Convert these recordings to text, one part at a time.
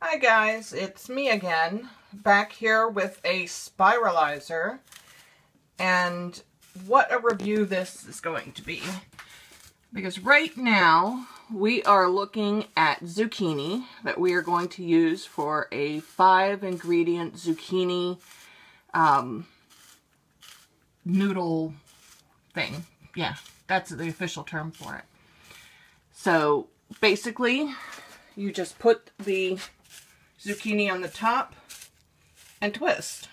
Hi guys, it's me again, back here with a spiralizer, and what a review this is going to be. Because right now, we are looking at zucchini that we are going to use for a five ingredient zucchini um, noodle thing. Yeah, that's the official term for it. So basically, you just put the zucchini on the top and twist.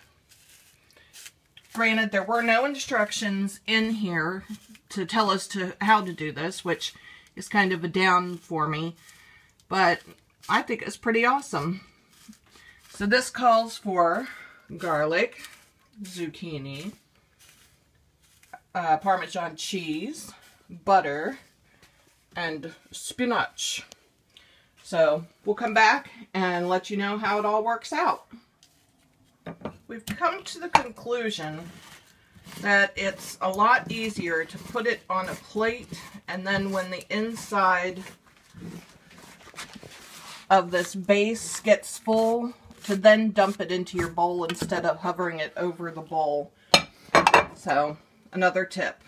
Granted, there were no instructions in here to tell us to how to do this, which is kind of a down for me, but I think it's pretty awesome. So this calls for garlic, zucchini, uh, Parmesan cheese, butter, and spinach. So we'll come back and let you know how it all works out. We've come to the conclusion that it's a lot easier to put it on a plate and then when the inside of this base gets full to then dump it into your bowl instead of hovering it over the bowl. So another tip.